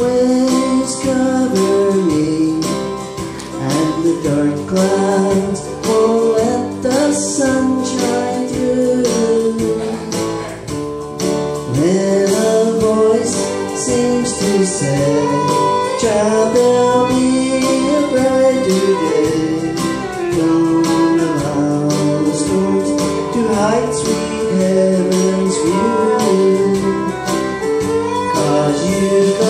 waves cover me And the dark clouds won't let the sun shine through. Then a voice seems to say Child, there'll be a brighter day. Don't allow the storms to hide sweet You've got